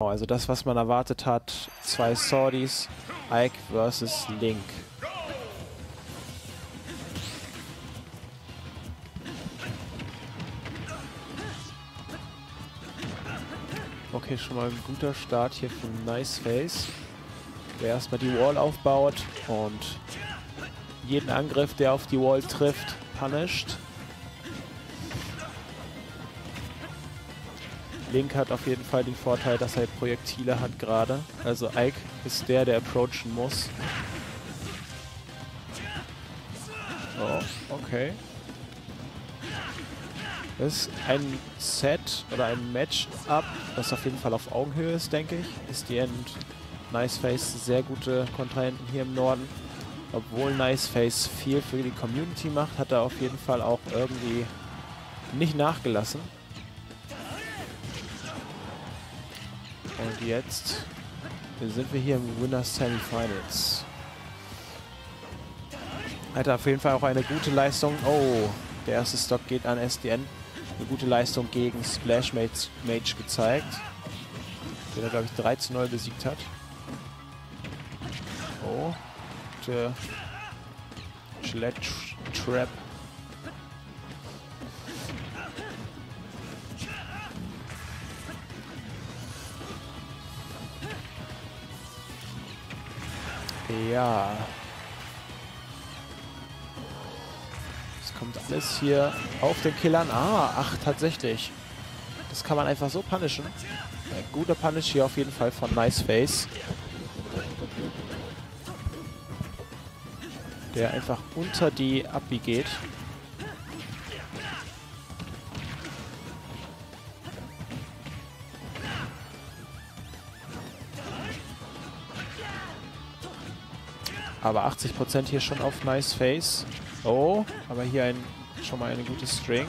Also das, was man erwartet hat. Zwei Swordies, Ike versus Link. Okay, schon mal ein guter Start hier für Nice Face. Der erstmal die Wall aufbaut und jeden Angriff, der auf die Wall trifft, punished. Link hat auf jeden Fall den Vorteil, dass er Projektile hat gerade. Also Ike ist der, der approachen muss. Oh, okay. Das ist ein Set oder ein Match-Up, das auf jeden Fall auf Augenhöhe ist, denke ich. Ist die End Nice Face sehr gute Kontrahenten hier im Norden. Obwohl Nice Face viel für die Community macht, hat er auf jeden Fall auch irgendwie nicht nachgelassen. Und jetzt sind wir hier im Winners Semifinals. Hat auf jeden Fall auch eine gute Leistung. Oh, der erste Stock geht an SDN. Eine gute Leistung gegen Splash Mage, Mage gezeigt. Der da, glaube ich, 3 zu 0 besiegt hat. Oh, der Sledge Trap Ja. Es kommt alles hier auf den Killern. Ah, ach, tatsächlich. Das kann man einfach so punishen. Ein guter Punish hier auf jeden Fall von Nice Face. Der einfach unter die Abbi geht. Aber 80% hier schon auf Nice Face. Oh, aber hier ein, schon mal eine gute String.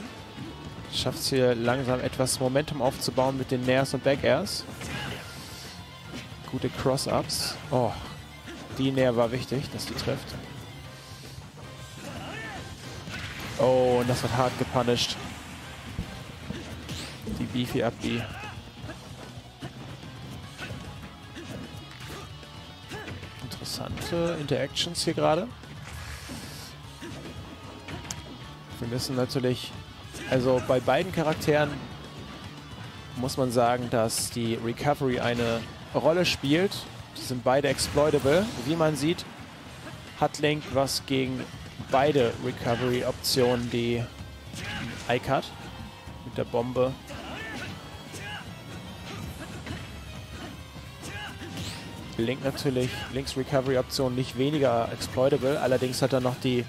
Schafft es hier langsam etwas Momentum aufzubauen mit den Nairs und Back-Airs. Gute Cross-Ups. Oh, die Nair war wichtig, dass die trifft. Oh, und das wird hart gepunished. Die Beefy up interessante Interactions hier gerade. Wir müssen natürlich, also bei beiden Charakteren muss man sagen, dass die Recovery eine Rolle spielt. Die sind beide exploitable. Wie man sieht, hat Link was gegen beide Recovery-Optionen, die Ike hat. Mit der Bombe Link natürlich, Links Recovery Option nicht weniger exploitable, allerdings hat er noch die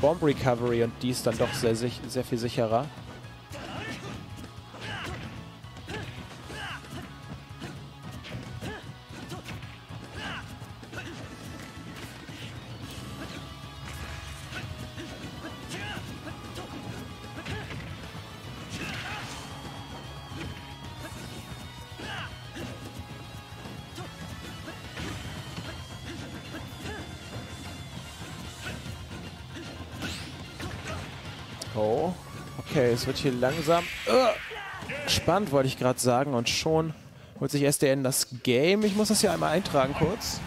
Bomb Recovery und die ist dann doch sehr, sehr viel sicherer. Okay, es wird hier langsam uh, spannend, wollte ich gerade sagen. Und schon holt sich SDN das Game. Ich muss das hier einmal eintragen kurz.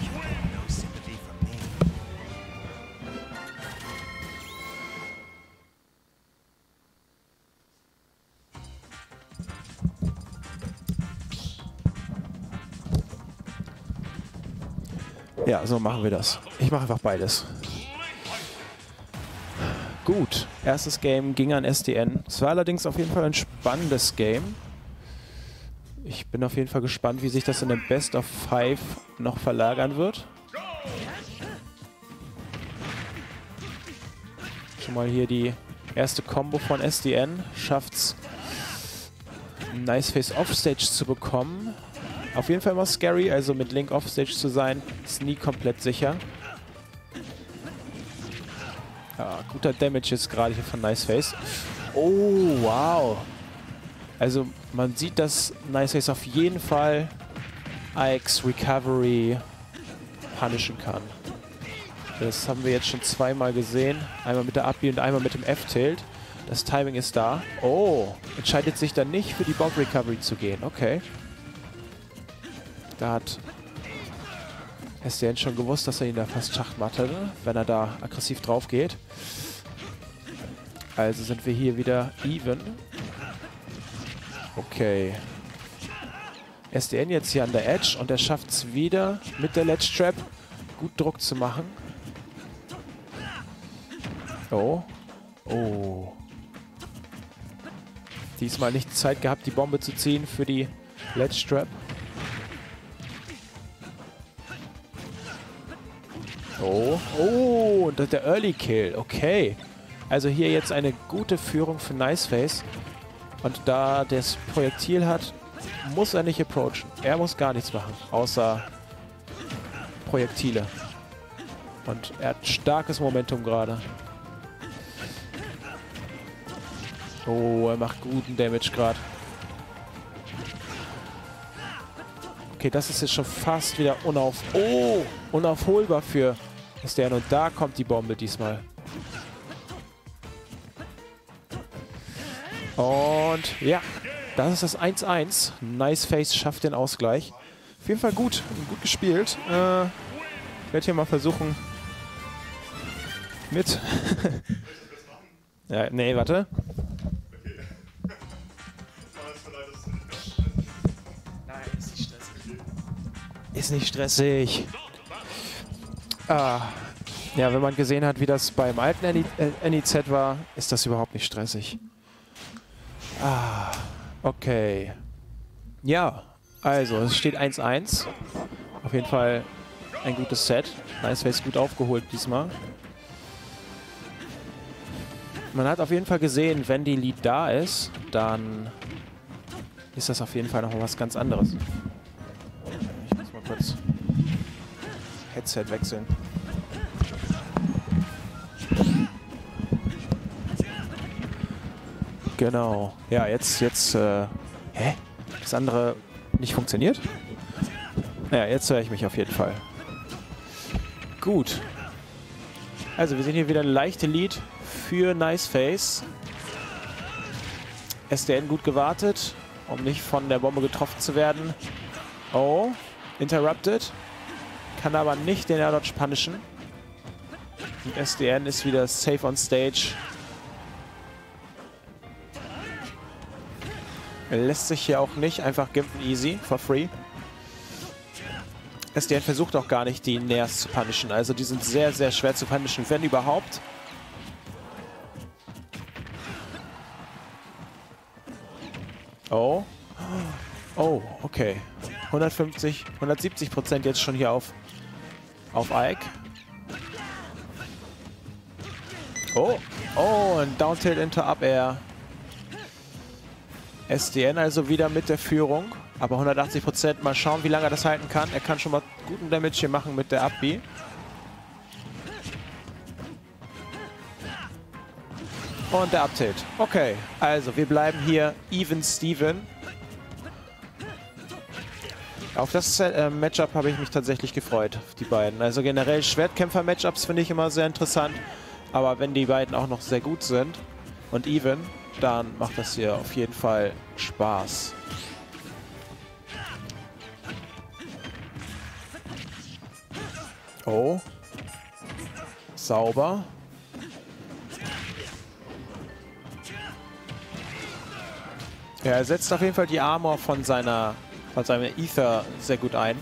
Ja, so machen wir das. Ich mache einfach beides. Gut, erstes Game ging an SDN. Es war allerdings auf jeden Fall ein spannendes Game. Ich bin auf jeden Fall gespannt, wie sich das in dem Best of Five noch verlagern wird. Schon mal hier die erste Combo von SDN. Schafft es, Nice Face Offstage zu bekommen. Auf jeden Fall immer scary, also mit Link Offstage zu sein, ist nie komplett sicher. Ja, guter Damage jetzt gerade hier von Nice Face. Oh, wow. Also man sieht, dass Nice Face auf jeden Fall Ike's Recovery punishen kann. Das haben wir jetzt schon zweimal gesehen. Einmal mit der Up und einmal mit dem F-Tilt. Das Timing ist da. Oh, entscheidet sich dann nicht für die Bomb Recovery zu gehen. Okay. Da hat SDN schon gewusst, dass er ihn da fast schachmattet, wenn er da aggressiv drauf geht. Also sind wir hier wieder even. Okay. SDN jetzt hier an der Edge und er schafft es wieder mit der Ledge Trap gut Druck zu machen. Oh. Oh. Diesmal nicht Zeit gehabt, die Bombe zu ziehen für die Ledge Trap. Oh. Oh, das der Early Kill. Okay. Also hier jetzt eine gute Führung für Niceface. Und da das Projektil hat, muss er nicht approachen. Er muss gar nichts machen, außer Projektile. Und er hat starkes Momentum gerade. Oh, er macht guten Damage gerade. Okay, das ist jetzt schon fast wieder unauf oh, unaufholbar für Stern. Und da kommt die Bombe diesmal. Und ja, das ist das 1-1. Nice Face schafft den Ausgleich. Auf jeden Fall gut, gut gespielt. Äh, ich werde hier mal versuchen mit... ja, nee, warte. Ist nicht stressig. Ah. Ja, wenn man gesehen hat, wie das beim alten NIZ äh, war, ist das überhaupt nicht stressig. Ah, okay. Ja, also es steht 1-1. Auf jeden Fall ein gutes Set. Nice Face gut aufgeholt diesmal. Man hat auf jeden Fall gesehen, wenn die Lead da ist, dann ist das auf jeden Fall noch was ganz anderes. Ich muss mal kurz Headset wechseln. Genau. Ja, jetzt, jetzt, äh, hä? Das andere nicht funktioniert? Ja, jetzt höre ich mich auf jeden Fall. Gut. Also, wir sehen hier wieder eine leichte Lead für Nice Face. SDN gut gewartet, um nicht von der Bombe getroffen zu werden. Oh, interrupted. Kann aber nicht den Air Dodge punishen. Und SDN ist wieder safe on stage. Lässt sich hier auch nicht einfach gimpen easy, for free. SDN versucht auch gar nicht, die Nairs zu punishen. Also die sind sehr, sehr schwer zu punishen, wenn überhaupt. Oh. Oh, okay. 150, 170 Prozent jetzt schon hier auf, auf Ike. Oh. Oh, ein Down Tilt into Up Air. SDN also wieder mit der Führung. Aber 180 Prozent. Mal schauen, wie lange er das halten kann. Er kann schon mal guten Damage hier machen mit der Up-B. Und der Uptilt. Okay, also wir bleiben hier even Steven. Auf das äh, Matchup habe ich mich tatsächlich gefreut, die beiden. Also generell Schwertkämpfer-Matchups finde ich immer sehr interessant. Aber wenn die beiden auch noch sehr gut sind und even, dann macht das hier auf jeden Fall Spaß. Oh. Sauber. Ja, er setzt auf jeden Fall die Armor von seiner von seinem Ether sehr gut ein.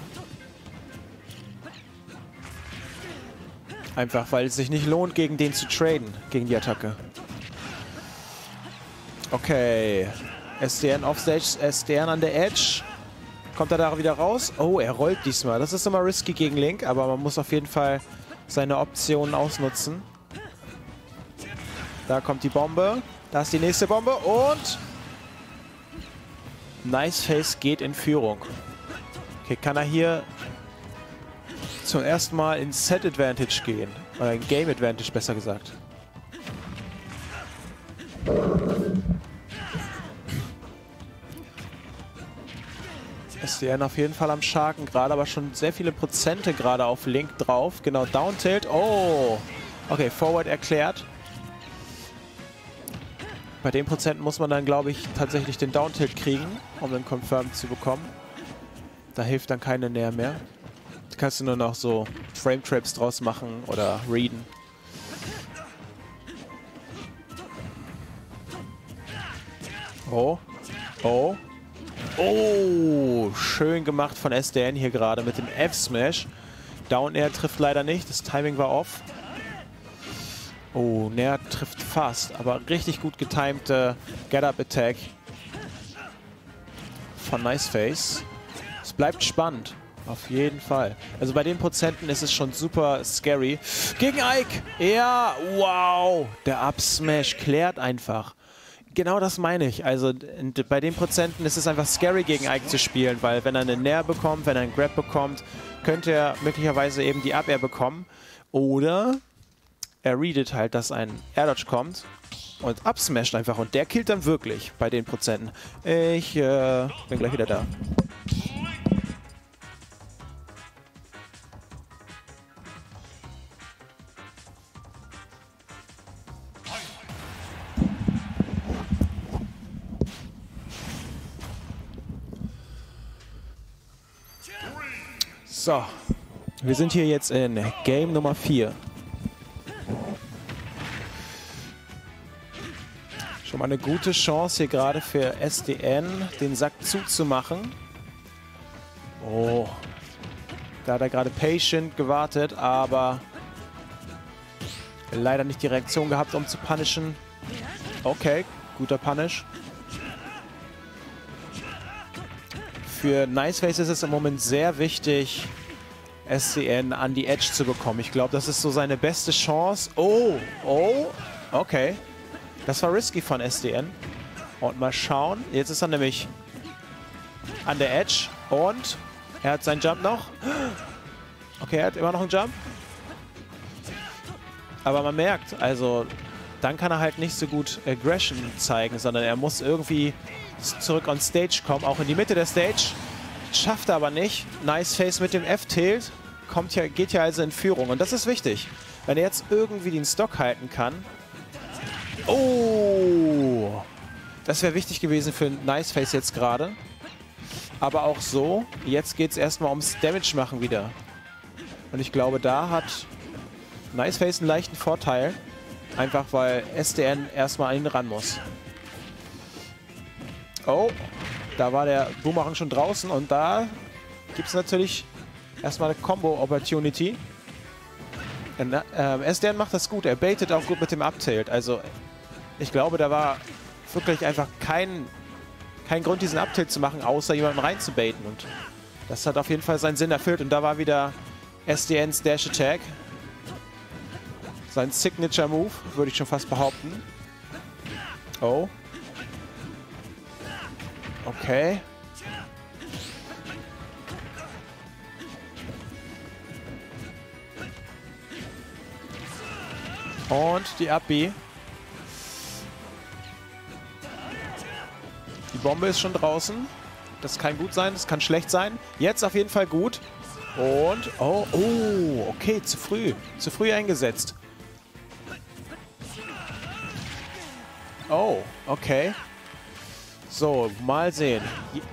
Einfach, weil es sich nicht lohnt, gegen den zu traden, gegen die Attacke. Okay. SDN offstage, SDN an der Edge. Kommt er da wieder raus? Oh, er rollt diesmal. Das ist immer risky gegen Link, aber man muss auf jeden Fall seine Optionen ausnutzen. Da kommt die Bombe. Da ist die nächste Bombe und... Nice Face geht in Führung. Okay, kann er hier zum ersten Mal in Set Advantage gehen. Oder in Game Advantage, besser gesagt. SDN auf jeden Fall am Scharken gerade, aber schon sehr viele Prozente gerade auf Link drauf. Genau, Down Tilt. Oh! Okay, Forward erklärt. Bei den Prozenten muss man dann, glaube ich, tatsächlich den Down Tilt kriegen, um den Confirm zu bekommen. Da hilft dann keine Näher mehr. Da kannst du nur noch so Frame-Traps draus machen oder readen. Oh. Oh. Oh, schön gemacht von SDN hier gerade mit dem F-Smash. Down Air trifft leider nicht, das Timing war off. Oh, Nair trifft fast, aber richtig gut getimte Get-Up-Attack von Niceface. Es bleibt spannend, auf jeden Fall. Also bei den Prozenten ist es schon super scary. Gegen Ike! Ja, wow! Der Up-Smash klärt einfach genau das meine ich. Also bei den Prozenten ist es einfach scary, gegen Ike zu spielen, weil wenn er einen Nair bekommt, wenn er einen Grab bekommt, könnte er möglicherweise eben die Up-Air bekommen. Oder er readet halt, dass ein Air Dodge kommt und upsmasht einfach. Und der killt dann wirklich bei den Prozenten. Ich äh, bin gleich wieder da. So, wir sind hier jetzt in Game Nummer 4. Schon mal eine gute Chance hier gerade für SDN, den Sack zuzumachen. Oh, da hat er gerade patient gewartet, aber leider nicht die Reaktion gehabt, um zu punishen. Okay, guter Punish. Für Niceface ist es im Moment sehr wichtig, SCN an die Edge zu bekommen. Ich glaube, das ist so seine beste Chance. Oh, oh, okay. Das war risky von SDN. Und mal schauen. Jetzt ist er nämlich an der Edge. Und er hat seinen Jump noch. Okay, er hat immer noch einen Jump. Aber man merkt, also dann kann er halt nicht so gut Aggression zeigen, sondern er muss irgendwie zurück on Stage kommen, auch in die Mitte der Stage. Schafft er aber nicht. Nice Face mit dem F-Tilt. Kommt ja, geht ja also in Führung. Und das ist wichtig. Wenn er jetzt irgendwie den Stock halten kann. Oh! Das wäre wichtig gewesen für Nice Face jetzt gerade. Aber auch so, jetzt geht es erstmal ums Damage machen wieder. Und ich glaube, da hat Nice Face einen leichten Vorteil. Einfach weil SDN erstmal an ihn ran muss. Oh, da war der Boomerang schon draußen und da gibt es natürlich erstmal eine Combo-Opportunity. Äh, SDN macht das gut, er baitet auch gut mit dem Uptilt. Also ich glaube, da war wirklich einfach kein, kein Grund, diesen Uptilt zu machen, außer jemanden reinzubaiten. Und das hat auf jeden Fall seinen Sinn erfüllt. Und da war wieder SDNs Dash Attack. Sein Signature Move, würde ich schon fast behaupten. Oh. Okay. Und die Abbi. Die Bombe ist schon draußen. Das kann gut sein, das kann schlecht sein. Jetzt auf jeden Fall gut. Und, oh, oh, okay, zu früh. Zu früh eingesetzt. Oh, okay. So, mal sehen.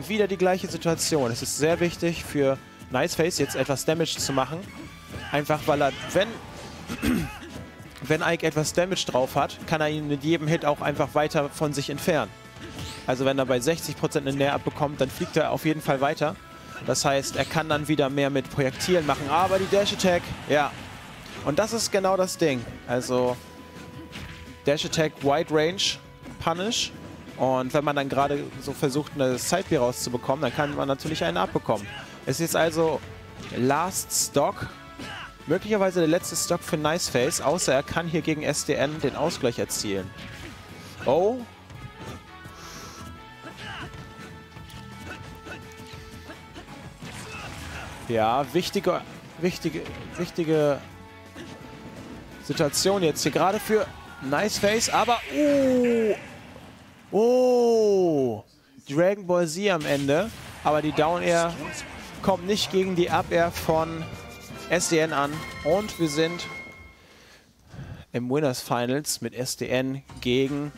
Wieder die gleiche Situation. Es ist sehr wichtig für Niceface jetzt etwas Damage zu machen. Einfach weil er, wenn, wenn Ike etwas Damage drauf hat, kann er ihn mit jedem Hit auch einfach weiter von sich entfernen. Also wenn er bei 60% eine Nähe abbekommt, dann fliegt er auf jeden Fall weiter. Das heißt, er kann dann wieder mehr mit Projektilen machen. Aber die Dash Attack, ja. Und das ist genau das Ding. Also Dash Attack, Wide Range, Punish. Und wenn man dann gerade so versucht, eine Side-B rauszubekommen, dann kann man natürlich einen abbekommen. Es ist also Last Stock. Möglicherweise der letzte Stock für Niceface, außer er kann hier gegen SDN den Ausgleich erzielen. Oh. Ja, wichtige, wichtige, wichtige Situation jetzt hier gerade für Niceface, aber uh, Oh, Dragon Ball Z am Ende. Aber die Down Air kommt nicht gegen die Up Air von SDN an. Und wir sind im Winners Finals mit SDN gegen